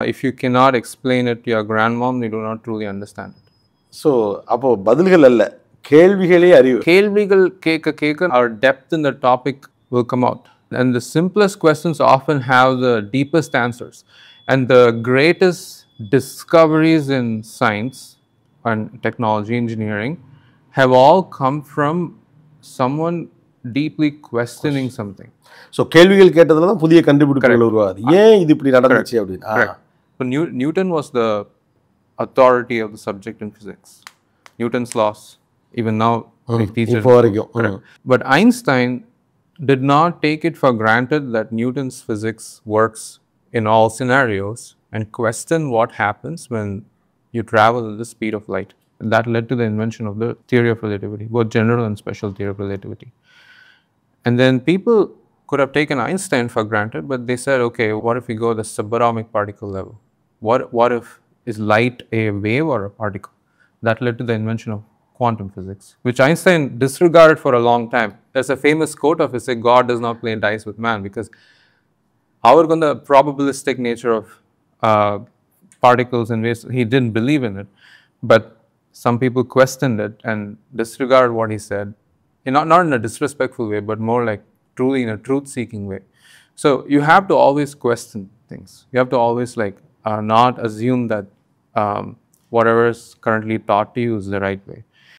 If you cannot explain it to your grandmom, you do not truly understand it. So அப்போ பதில்கள் அல்ல கேள்விகளே அறிவு கேள்விகள் கேட்க கேட்க our depth in the topic will come out. And the simplest questions often have the deepest answers. And the greatest discoveries in science and technology, engineering, have all come from someone deeply questioning something. So கேள்விகள் கேட்டதுல தான் புதிய கண்டுபிடிப்புகள் உருவாகுது ஏன் இது இப்படி நடந்துச்சு அப்படின்னு ஆ. Correct. so New Newton was the authority of the subject in physics. Newton's laws, even now, teachers. Mm. But Einstein did not take it for granted that Newton's physics works in all scenarios and question what happens when you travel at the speed of light. And that led to the invention of the theory of relativity, both general and special theory of relativity. And then people could have taken Einstein for granted, but they said, okay, what if we go the subatomic particle level? What, what if is light a wave or a particle? That led to the invention of quantum physics, which Einstein disregarded for a long time. There's a famous quote of his saying, God does not play dice with man because our the probabilistic nature of uh, particles and waves, he didn't believe in it. But some people questioned it and disregarded what he said, in not, not in a disrespectful way, but more like truly in a truth-seeking way. So you have to always question things. You have to always like uh, not assume that um, whatever is currently taught to you is the right way.